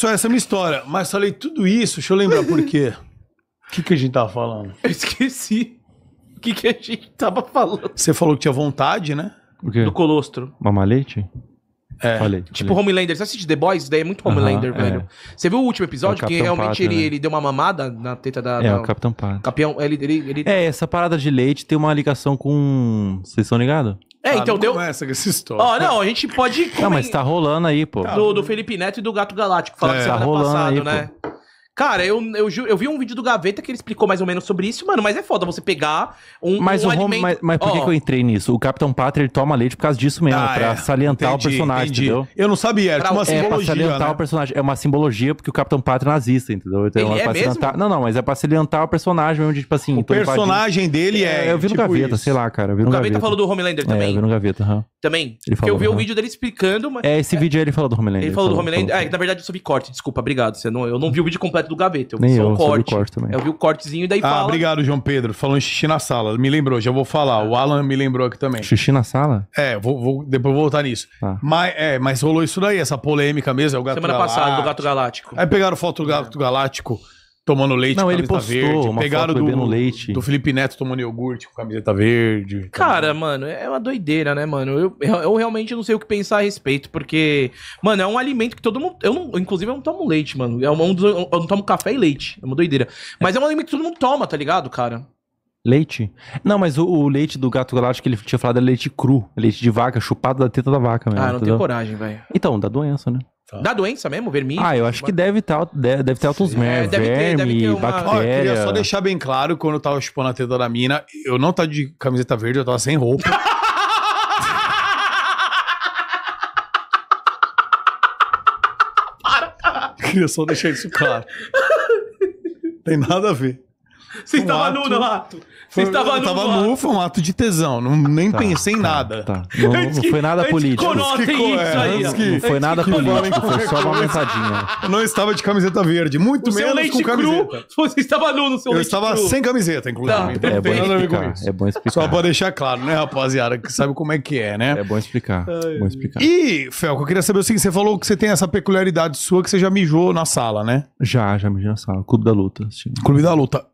Só essa é a minha história. Mas falei tudo isso, deixa eu lembrar por quê. O que, que a gente tava falando? Eu esqueci o que, que a gente tava falando. Você falou que tinha vontade, né? O quê? Do colostro. Mamar leite? É. Falei. Tipo falei. Homelander. Você assiste The Boys? Isso daí é muito Homelander, é. velho. Você viu o último episódio É o que realmente Pátria, ele, né? ele deu uma mamada na teta da... É, da- o Capitão Pátria. Campeão, ele, ele, ele... É, essa parada de leite tem uma ligação com. Vocês estão ligados? É, Ah, então não deu... Começa com essa história. Ó, não, a gente pode... Não, mas tá rolando aí, pô. do, do Felipe Neto e do Gato Galáctico, falaram É, semana tá rolando passada, aí, né? Cara, eu, eu, eu vi um vídeo do Gaveta que ele explicou mais ou menos sobre isso, mano, mas é foda você pegar um, Mas, um o alimento... mas, mas por que, Ó, que eu entrei nisso? O Capitão Pátria ele toma leite por causa disso mesmo, Ah, pra é. salientar Entendi, o personagem, entendi. entendeu? Eu não sabia, era Pra- tipo uma é, É, pra simbologia, salientar né? o personagem. É uma simbologia porque o Capitão Pátria é nazista, entendeu? Então, Ele é mesmo? salientar- Não, não, mas é pra salientar o personagem mesmo, de, tipo assim... O invadindo- personagem dele é. É, eu vi no tipo Gaveta, isso. sei lá, cara. Eu vi no O Gaveta Gaveta. falou do Homelander É, eu também. vi no Gaveta, aham. Também. Ele Porque eu falou, vi o aham. vídeo dele explicando, mas... É, esse vídeo aí ele falou do Homelander. Ele falou do Homelander. Ah, na verdade eu só vi corte, desculpa, obrigado. Você não, eu não vi o vídeo completo do Gaveta. Eu vi Nem só eu, um só vi o corte. corte também. Eu vi o cortezinho e daí Ah, fala. obrigado, João Pedro. Falou em xixi na sala. Me lembrou, já vou falar. O Alan me lembrou aqui também. Xixi na sala? É, vou, vou depois vou voltar nisso. Tá. Mas, é, mas rolou isso daí, essa polêmica mesmo. É o Gato Semana passada, do Gato Galáctico. Aí pegaram foto do Gato Galáctico tomando leite Não, com ele camiseta postou verde. uma pegaram foto do, leite. do Felipe Neto tomando iogurte com camiseta verde. Cara, mano, é uma doideira, né, mano? Eu, eu, eu realmente não sei o que pensar a respeito, porque, mano, é um alimento que todo mundo. Eu não, inclusive, eu não tomo leite, mano. É um dos, eu não tomo café e leite. É uma doideira. Mas é um alimento que todo mundo toma, tá ligado, cara? Leite? Não, mas o, o leite do Gato Galáctico que ele tinha falado é leite cru. Leite de vaca, chupado da teta da vaca mesmo. Ah, não tenho coragem, velho. Então, dá doença, né? Dá doença mesmo, vermelho? Ah, eu acho que deve, tá, deve, deve ter altos É, deve ter- verme, deve ter uma- Ó, eu queria só deixar bem claro, quando eu tava chupando a teta da mina, eu não tava de camiseta verde, eu tava sem roupa. Queria só deixar isso claro. Tem nada a ver. Você um estava ato- nu, Nonato. Você estava eu nu, tava nu, foi um ato de tesão. Não, nem Tá, pensei em tá, nada. Tá. Não, não Antes que- foi nada político. conotem Antes que co- isso é, aí, antes ó. que- Não foi nada político, foi só uma mensadinha. Eu não estava de camiseta verde, muito O seu menos leite com cru, camiseta. você estava nu no seu Eu leite estava cru. sem camiseta, inclusive. Tá, então É não bom explicar. É bom explicar. Só pra deixar claro, né, rapaziada, que sabe como é que é, né? É bom explicar. bom explicar. E, Felco, eu queria saber o seguinte: você falou que você tem essa peculiaridade sua que você já mijou na sala, né? Já, já me na sala. Clube da Luta. assistindo. Clube da Luta.